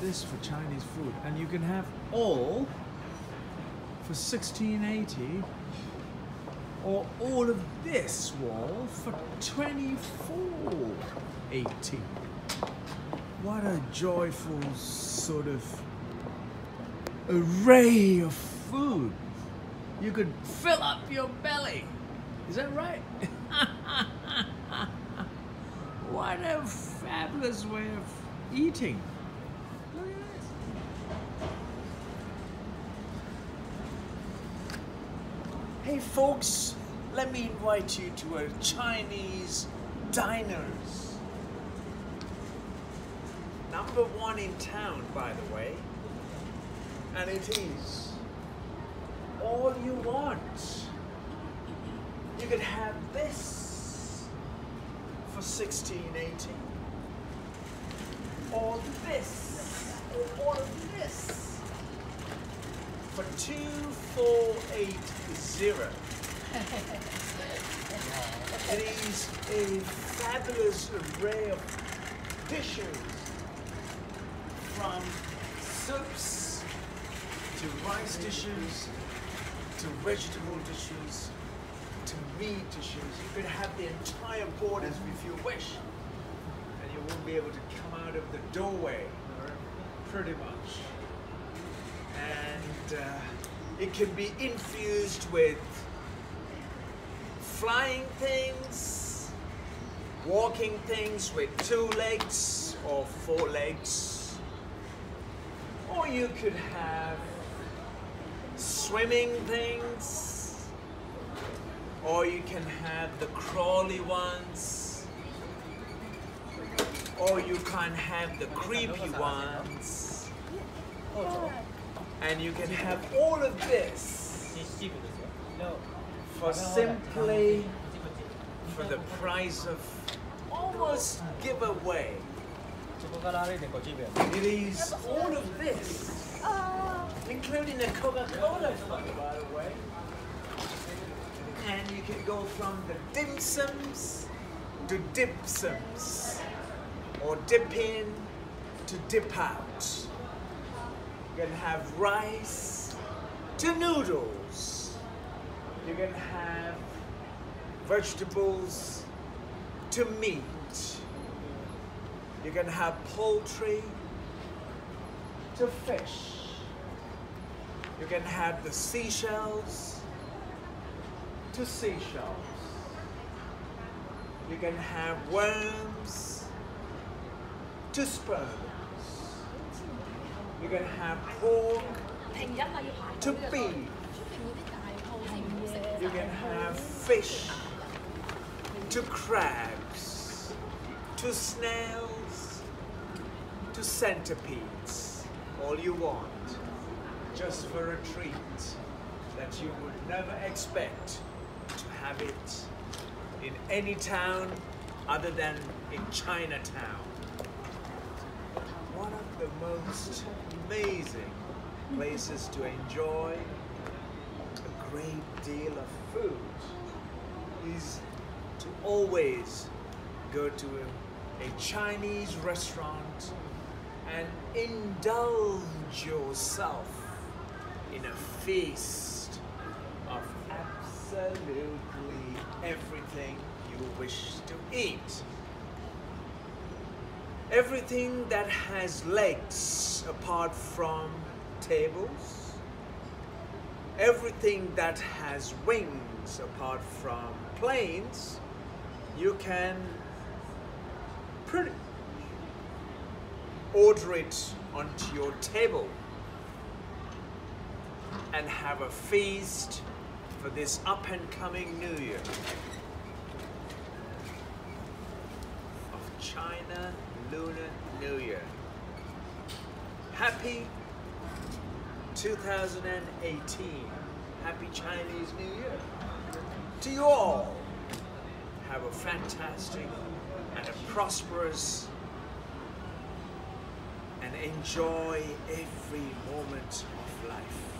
this for Chinese food, and you can have all for 1680 or all of this wall for 2480. What a joyful sort of array of food. You could fill up your belly. Is that right? what a fabulous way of eating. Hey folks, let me invite you to a Chinese diners. Number one in town, by the way. And it is all you want. You could have this for 1680. Or this. Or this for 2480. It is a fabulous array of dishes from soups to rice dishes to vegetable dishes to meat dishes. You could have the entire board as if you wish, and you won't be able to come out of the doorway, pretty much. And uh, it can be infused with flying things, walking things with two legs or four legs, or you could have swimming things, or you can have the crawly ones, or you can have the creepy ones. And you can have all of this for simply for the price of almost giveaway. It is all of this, including the Coca-Cola fund, by the way. And you can go from the dim sums to dipsums or dip in to dip out. You can have rice to noodles. You can have vegetables to meat. You can have poultry to fish. You can have the seashells to seashells. You can have worms disperse. You're going to have pork to be, You're going to have fish to crabs, to snails, to centipedes. All you want, just for a treat that you would never expect to have it in any town other than in Chinatown. One of the most amazing places to enjoy a great deal of food is to always go to a, a Chinese restaurant and indulge yourself in a feast of absolutely everything you wish to eat. Everything that has legs apart from tables, everything that has wings apart from planes, you can pretty order it onto your table and have a feast for this up and coming new year of China Lunar New Year. Happy 2018. Happy Chinese New Year. To you all, have a fantastic and a prosperous and enjoy every moment of life.